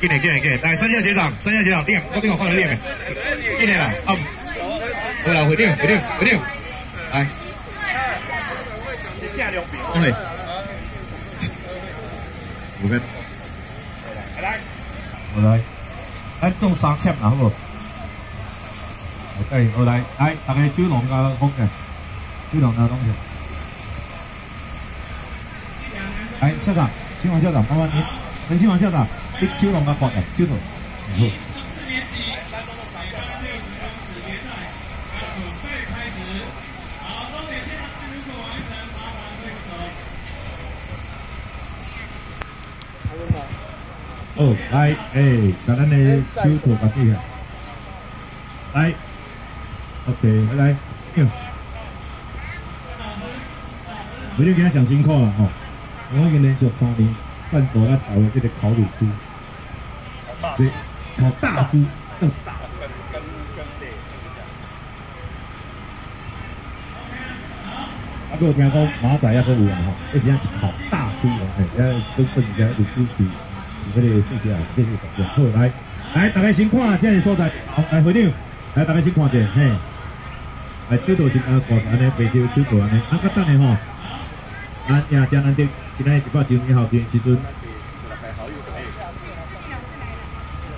进来进来进来，来三下学长，三下学长练，我电话换了练没？进来了，啊，回来回定回定回定，来。OK。五分。来，我来，咱中三签好不？OK，我来，来，大家手龙加风嘅，手龙加风嘅。来，校长，新王校长，麻烦您，陈新王校长，你手龙加挂嘅，手龙，好。哦，来，诶，把咱的手托把起下，来，OK，来，哟，我就给他讲辛苦了吼，我已经连续三年战斗在台湾这个烤乳猪，对，烤大猪，更大，更更更啊，我听讲马仔也可有啊吼，一时啊烤大猪哦，嘿，也都分一下乳猪区。这个细节啊，这是重好，来，来，大家先看这个所在，好，来会长，来，大家先看者，嘿，来，手头先啊，挂安尼，白酒手头安尼，啊，较等下吼，咱也将咱的今仔一百斤以后的时阵。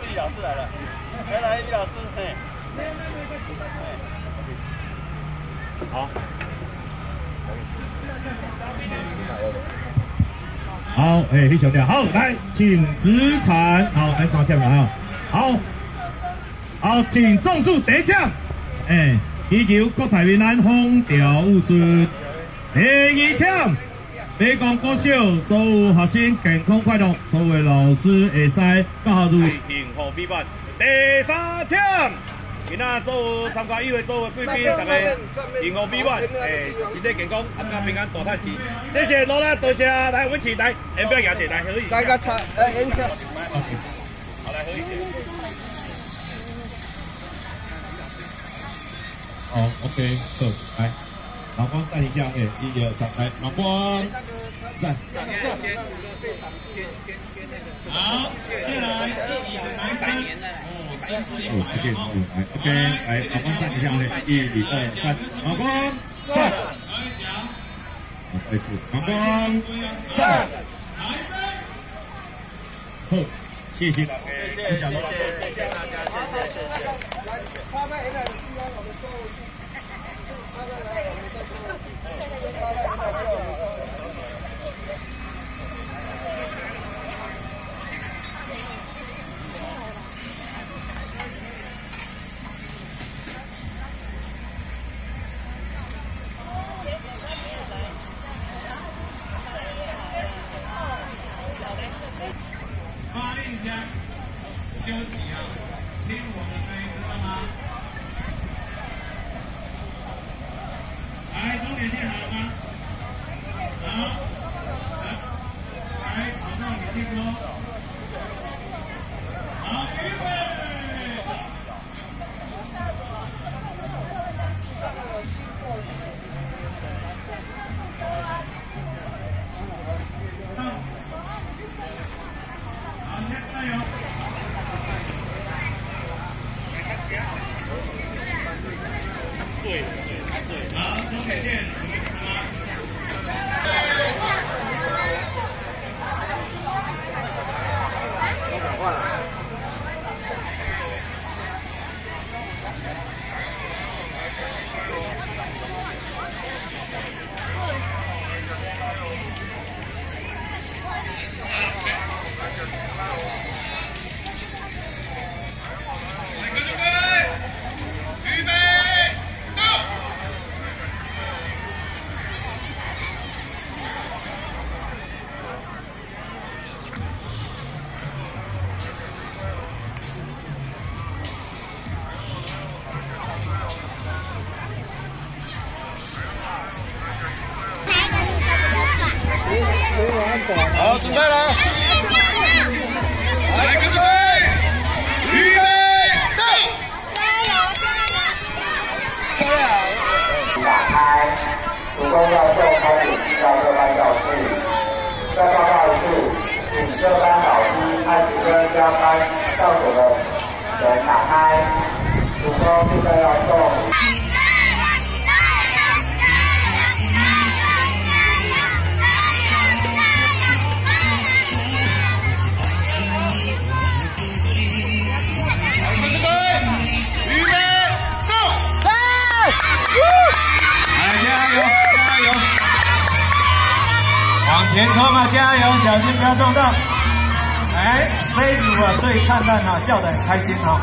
李老师来了，来来，李老师，嘿，好。好，哎，李小弟，好，来，请直铲，好，来三枪了哈，好，好，请种树第一枪，哎，祈求国泰民安，风调雨顺。第二枪，美工高小，所有学生健康快乐，所有老师会使教育幸福美满。第三枪。今仔所有参加宴会所有贵宾，大家幸福美满，诶，身体健康，阖家平安，大太吉。谢谢罗拉，多谢来，我们期待，要不要邀请来喝一下？大家吃，来饮茶。好，来喝一点。好，OK，好，来，老光站一下，诶，一二三，来，老光站。好，接下来一二个男生。哦，OK，来，OK，来，老公站一下，一、二、三，老公站，好，再次，老公站，好，谢谢，谢谢，谢谢。大家，点线好了吗？好，来，来，好，那你听说。好，预备。好，中铁线准备开吗？好，准备了，来，跟着飞，预备，到，加油，加油，打开，主动要做开始进到这班教室，再报告一次，请这班。开始跟加班到所的门打开，主播现在要送。往前冲啊，加油，小心不要撞到！哎，这一组啊最灿烂啊，笑得很开心啊。